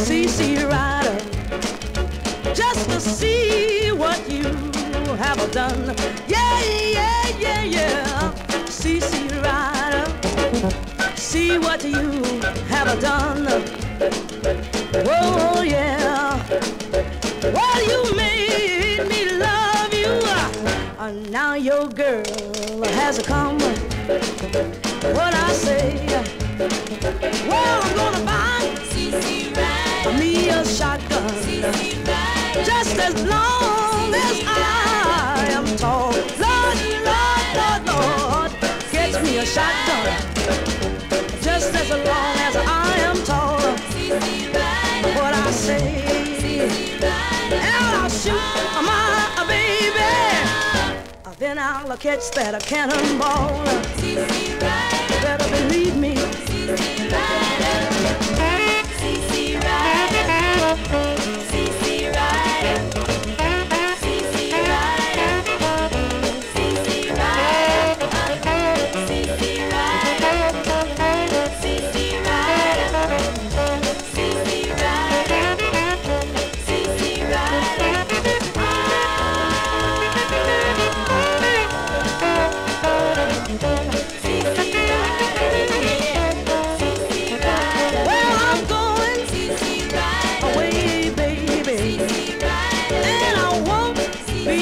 Rider, just to see what you have done. Yeah, yeah, yeah, yeah. See See Rider, see what you have done. Oh, yeah. Well, you made me love you. Uh, now your girl has come. What I say? Well, I'm gonna buy Then I'll catch that cannonball. Better believe me.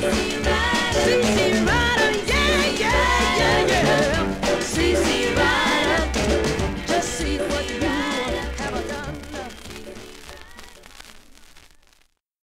Peace.